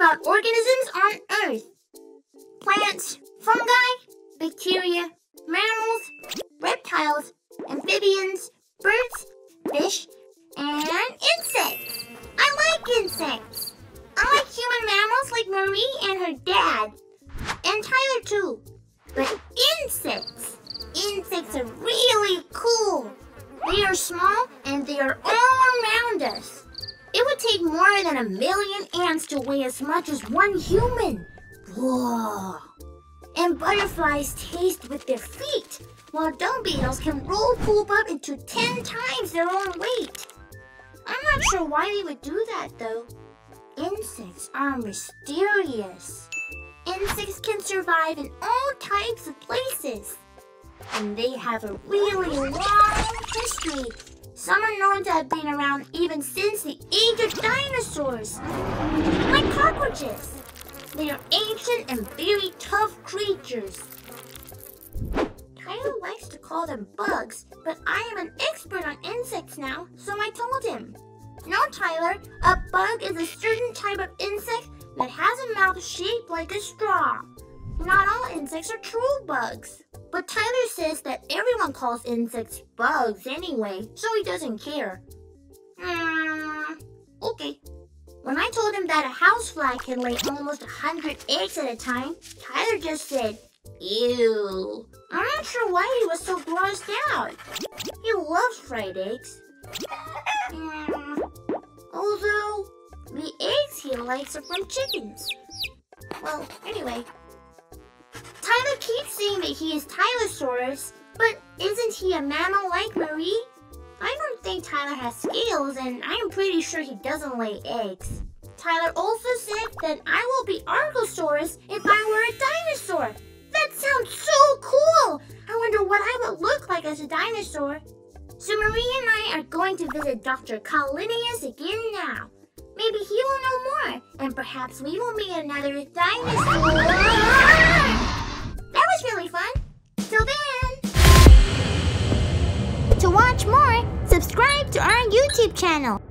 about organisms on Earth. Plants, fungi, bacteria, mammals, reptiles, amphibians, birds, fish, and insects. I like insects. I like human mammals like Marie and her dad. And Tyler too. But insects, insects are really cool. They are small and they are more than a million ants to weigh as much as one human. Whoa. And butterflies taste with their feet, while dung beetles can roll poop up into 10 times their own weight. I'm not sure why they would do that though. Insects are mysterious. Insects can survive in all types of places. And they have a really long history. Some are known to have been around even since the age of dinosaurs. Like cockroaches. They are ancient and very tough creatures. Tyler likes to call them bugs, but I am an expert on insects now, so I told him. No, Tyler, a bug is a certain type of insect that has a mouth shaped like a straw. Not all insects are true bugs. But Tyler says that everyone calls insects bugs anyway, so he doesn't care. When I told him that a housefly can lay almost 100 eggs at a time, Tyler just said, Ew. I'm not sure why he was so grossed out. He loves fried eggs. Mm, although, the eggs he likes are from chickens. Well, anyway. Tyler keeps saying that he is Tylosaurus, but isn't he a mammal like Marie? I don't think Tyler has scales, and I'm pretty sure he doesn't lay eggs. Tyler also said that I will be Argosaurus if I were a dinosaur. That sounds so cool! I wonder what I would look like as a dinosaur. So Marie and I are going to visit Dr. Carl again now. Maybe he will know more, and perhaps we will meet another dinosaur. That was really fun. Till then. To watch more, subscribe to our YouTube channel.